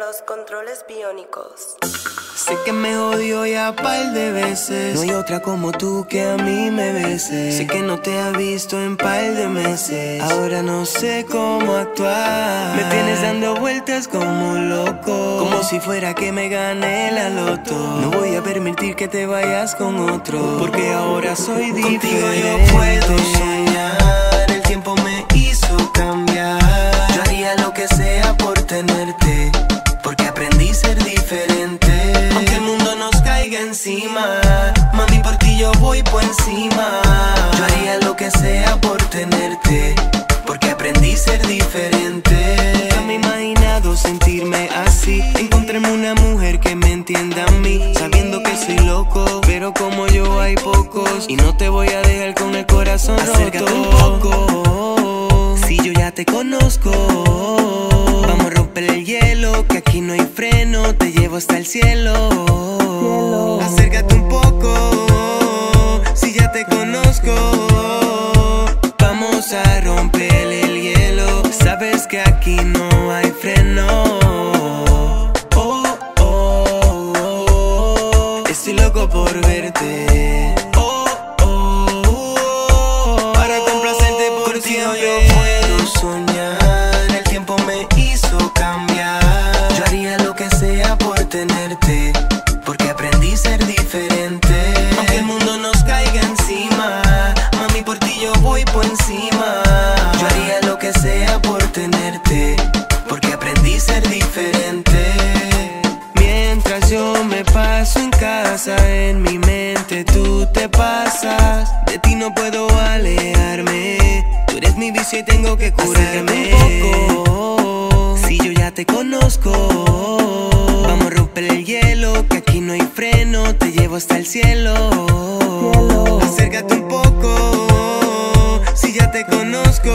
los controles biónicos. Sé que me jodió ya par de veces. No hay otra como tú que a mí me beses. Sé que no te ha visto en par de meses. Ahora no sé cómo actuar. Me tienes dando vueltas como un loco. Como si fuera que me gané la loto. No voy a permitir que te vayas con otro. Porque ahora soy diferente. Contigo yo puedo Mami, por ti yo voy por encima. Yo haría lo que sea por tenerte. Porque aprendí a ser diferente. Nunca me he imaginado sentirme así. Encontrarme una mujer que me entienda a mí. Sabiendo que soy loco. Pero como yo hay pocos. Y no te voy a dejar con el corazón Acércate un poco. Si yo ya te conozco. Vamos a romper el hielo, que aquí no hay freno, te llevo hasta el cielo. Vamos a romper el hielo, sabes que aquí no hay freno. Oh, oh, oh, estoy loco por verte. Diferente. Mientras yo me paso en casa, en mi mente tú te pasas. De ti no puedo alejarme. Tú eres mi vicio y tengo que curarme un poco. Si yo ya te conozco, vamos a romper el hielo. Que aquí no hay freno, te llevo hasta el cielo. Acércate un poco. Si ya te conozco,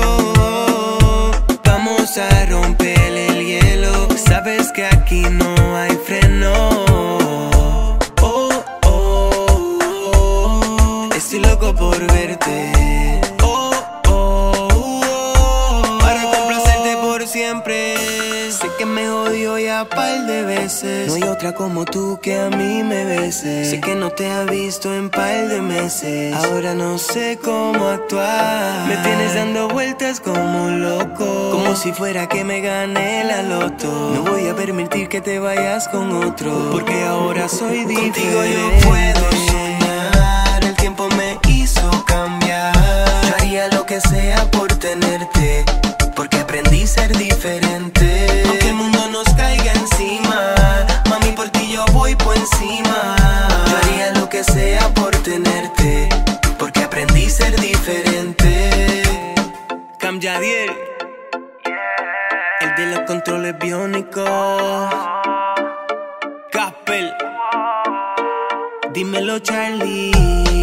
aquí no hay freno. Oh, oh, oh, estoy loco por verte. Oh, oh, oh, para complacerte por siempre. Que me jodió ya par de veces. No hay otra como tú que a mí me beses. Sé que no te ha visto en par de meses. Ahora no sé cómo actuar. Me tienes dando vueltas como un loco. Como si fuera que me gané la loto. No voy a permitir que te vayas con otro. Porque ahora soy diferente. Contigo yo puedo soñar. El tiempo me hizo cambiar. Yo haría lo que sea por tenerte. Porque aprendí a ser diferente. Ser diferente. Cam Yadiel, el de los controles biónicos. Casper, dímelo Charlie.